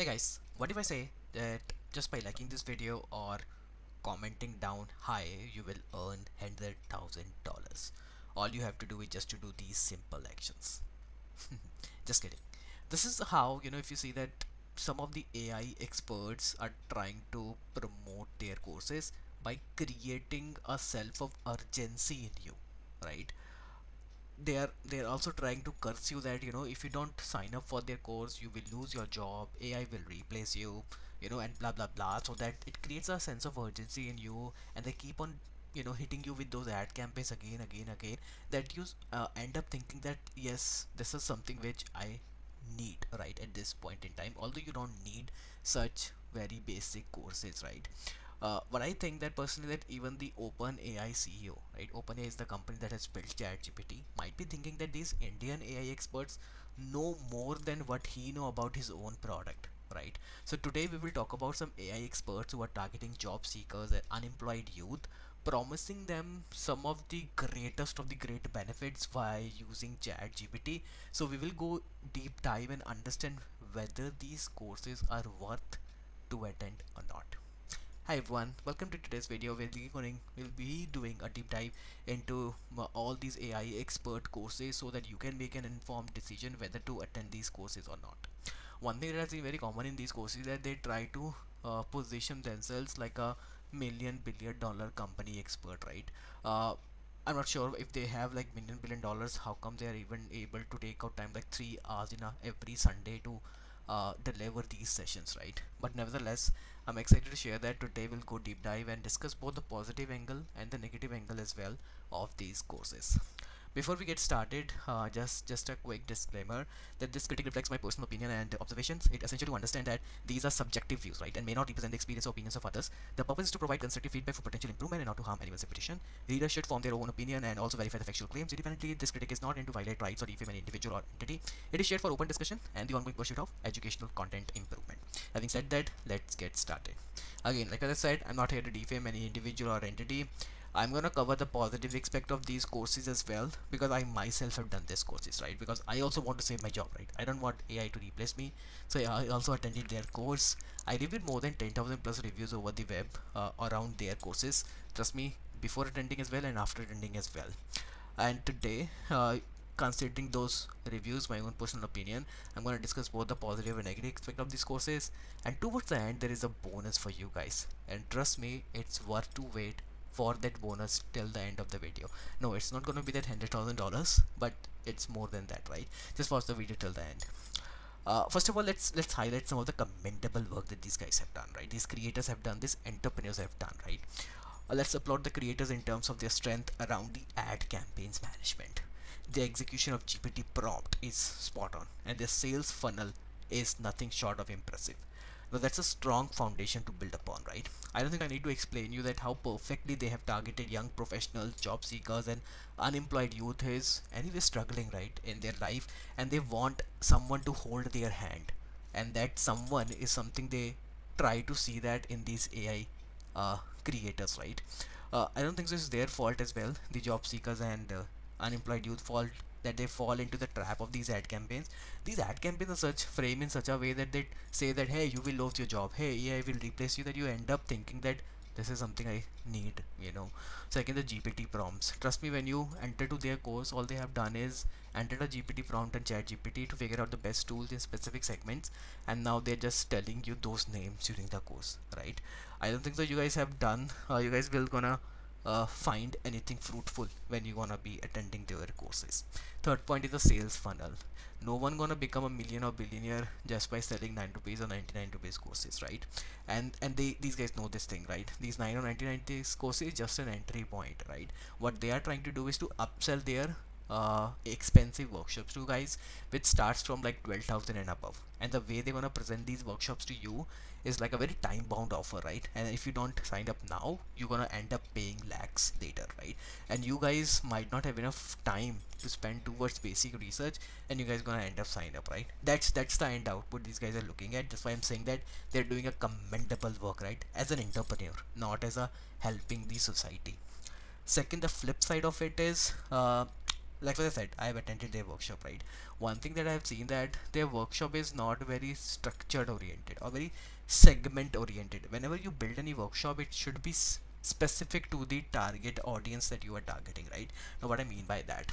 Hey guys, what if I say that just by liking this video or commenting down hi you will earn hundred thousand dollars. All you have to do is just to do these simple actions. just kidding. This is how you know if you see that some of the AI experts are trying to promote their courses by creating a self of urgency in you, right? They are they are also trying to curse you that you know if you don't sign up for their course you will lose your job ai will replace you you know and blah blah blah. So that it creates a sense of urgency in you and they keep on you know hitting you with those ad campaigns again again again that you uh, end up thinking that yes this is something which i need right at this point in time. Although you don't need such very basic courses right uh, but I think that personally that even the OpenAI CEO, right? OpenAI is the company that has built ChatGPT, might be thinking that these Indian AI experts know more than what he know about his own product, right? So today we will talk about some AI experts who are targeting job seekers and unemployed youth, promising them some of the greatest of the great benefits by using ChatGPT. So we will go deep dive and understand whether these courses are worth to attend or not. Hi everyone, welcome to today's video. We'll be going, we'll be doing a deep dive into all these AI expert courses so that you can make an informed decision whether to attend these courses or not. One thing that has been very common in these courses is that they try to uh, position themselves like a million billion dollar company expert, right? Uh, I'm not sure if they have like million billion dollars. How come they are even able to take out time like three hours in a every Sunday to uh, deliver these sessions right? But nevertheless I'm excited to share that today we'll go deep dive and discuss both the positive angle and the negative angle as well of these courses before we get started, uh, just just a quick disclaimer that this critique reflects my personal opinion and observations. It essentially to understand that these are subjective views, right, and may not represent the experience or opinions of others. The purpose is to provide constructive feedback for potential improvement and not to harm anyone's reputation. Readers should form their own opinion and also verify the factual claims independently. This critique is not meant to violate rights or defame an individual or entity. It is shared for open discussion and the ongoing pursuit of educational content improvement. Having said that, let's get started. Again, like I said, I'm not here to defame any individual or entity. I'm gonna cover the positive aspect of these courses as well because I myself have done these courses right? Because I also want to save my job right? I don't want AI to replace me. So I also attended their course. I reviewed more than 10,000 plus reviews over the web uh, around their courses. Trust me before attending as well and after attending as well. And today uh, considering those reviews my own personal opinion i'm going to discuss both the positive and negative aspect of these courses. And towards the end there is a bonus for you guys. And trust me it's worth to wait for that bonus till the end of the video. No it's not going to be that hundred thousand dollars but it's more than that right? Just watch the video till the end. Uh, first of all let's let's highlight some of the commendable work that these guys have done right? These creators have done this entrepreneurs have done right? Uh, let's applaud the creators in terms of their strength around the ad campaigns management the execution of gpt prompt is spot on and the sales funnel is nothing short of impressive. Now that's a strong foundation to build upon right? I don't think i need to explain you that how perfectly they have targeted young professionals job seekers and unemployed youth is anyway struggling right in their life and they want someone to hold their hand. And that someone is something they try to see that in these ai uh, creators right? Uh, i don't think this is their fault as well the job seekers and uh, unemployed youth fall that they fall into the trap of these ad campaigns. These ad campaigns are such frame in such a way that they say that hey you will lose your job. Hey AI will replace you that you end up thinking that this is something I need you know. Second the GPT prompts. Trust me when you enter to their course all they have done is enter a GPT prompt and chat GPT to figure out the best tools in specific segments and now they're just telling you those names during the course right? I don't think so you guys have done uh, you guys will gonna uh, find anything fruitful when you gonna be attending their courses. Third point is the sales funnel. No one gonna become a million or billionaire just by selling 9 rupees or 99 rupees courses right? And and they these guys know this thing right? These 9 or 99 courses is just an entry point right? What they are trying to do is to upsell their uh, expensive workshops to guys which starts from like 12,000 and above. And the way they want to present these workshops to you is like a very time bound offer right? And if you don't sign up now you're gonna end up paying lakhs later right? And you guys might not have enough time to spend towards basic research and you guys gonna end up sign up right? That's that's the end output these guys are looking at. That's why i'm saying that they're doing a commendable work right? As an entrepreneur not as a helping the society. Second the flip side of it is uh, like I said, I have attended their workshop, right? One thing that I have seen that their workshop is not very structured oriented or very segment oriented. Whenever you build any workshop, it should be specific to the target audience that you are targeting, right? Now, what I mean by that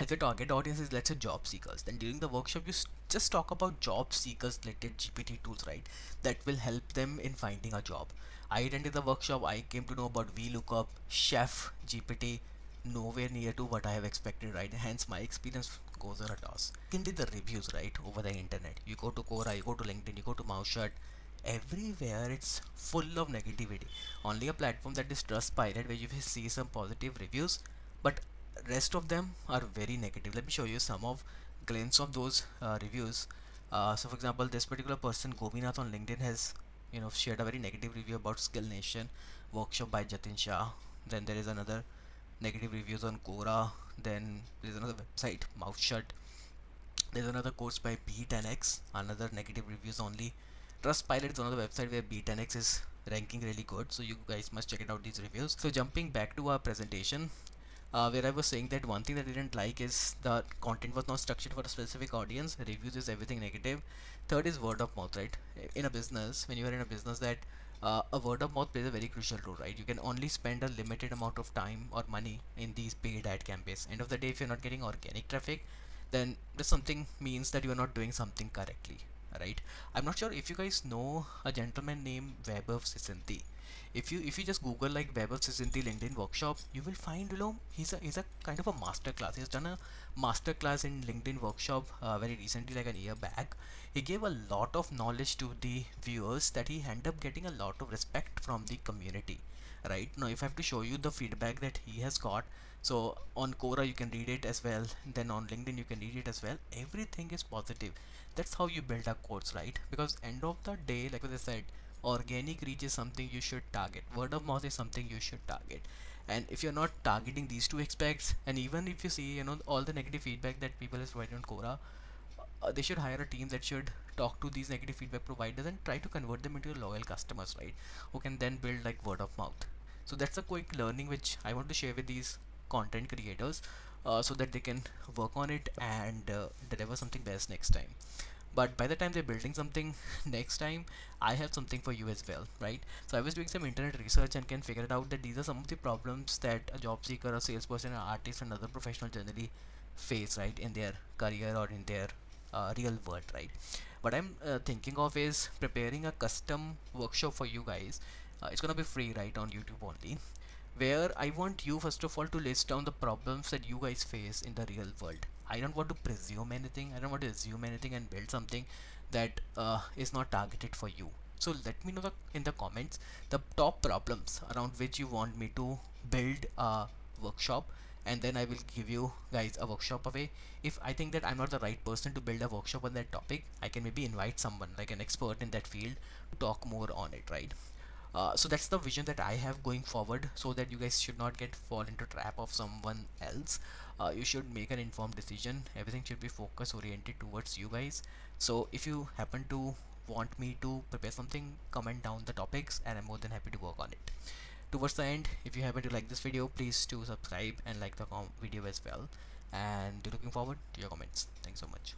if your target audience is let's say job seekers then during the workshop you just talk about job seekers related gpt tools right that will help them in finding a job i attended the workshop i came to know about vlookup chef gpt nowhere near to what I have expected, right? Hence, my experience goes on a toss. Can read the reviews, right, over the internet. You go to Quora, you go to LinkedIn, you go to MouthShut. Everywhere it's full of negativity. Only a platform that is Trustpilot where you see some positive reviews, but rest of them are very negative. Let me show you some of glance of those uh, reviews. Uh, so, for example, this particular person, Gobinath on LinkedIn, has you know shared a very negative review about Skill Nation workshop by Jatin Shah. Then there is another negative reviews on Quora then there's another website MouthShut there's another course by be10x another negative reviews only. Trustpilot is another website where be10x is ranking really good so you guys must check it out these reviews. So jumping back to our presentation uh, where I was saying that one thing that I didn't like is the content was not structured for a specific audience reviews is everything negative. Third is word of mouth right? In a business when you are in a business that uh, a word of mouth plays a very crucial role right? You can only spend a limited amount of time or money in these paid ad campaigns. End of the day if you're not getting organic traffic then this something means that you are not doing something correctly right? I'm not sure if you guys know a gentleman named Vaibhav Sisinty if you if you just google like Vaibhav Sisinty LinkedIn workshop you will find you know he's a he's a kind of a master class he's done a master class in LinkedIn workshop uh, very recently like an year back. He gave a lot of knowledge to the viewers that he ended up getting a lot of respect from the community right? Now if I have to show you the feedback that he has got so on Quora you can read it as well. Then on LinkedIn you can read it as well. Everything is positive. That's how you build a course right? Because end of the day like I said organic reach is something you should target. Word of mouth is something you should target. And if you're not targeting these two aspects and even if you see you know all the negative feedback that people is providing on Quora uh, they should hire a team that should talk to these negative feedback providers and try to convert them into loyal customers right? Who can then build like word of mouth. So that's a quick learning which i want to share with these content creators uh, so that they can work on it and uh, deliver something best next time but by the time they're building something next time i have something for you as well right? So i was doing some internet research and can figure it out that these are some of the problems that a job seeker a salesperson an artist and other professional generally face right in their career or in their uh, real world right? What i'm uh, thinking of is preparing a custom workshop for you guys. Uh, it's gonna be free right on youtube only where i want you first of all to list down the problems that you guys face in the real world i don't want to presume anything. I don't want to assume anything and build something that uh, is not targeted for you. So let me know the, in the comments the top problems around which you want me to build a workshop and then I will give you guys a workshop away. If I think that I'm not the right person to build a workshop on that topic I can maybe invite someone like an expert in that field to talk more on it right uh, so that's the vision that I have going forward so that you guys should not get fall into trap of someone else. Uh, you should make an informed decision. Everything should be focus oriented towards you guys. So if you happen to want me to prepare something comment down the topics and I'm more than happy to work on it. Towards the end if you happen to like this video please do subscribe and like the video as well. And looking forward to your comments. Thanks so much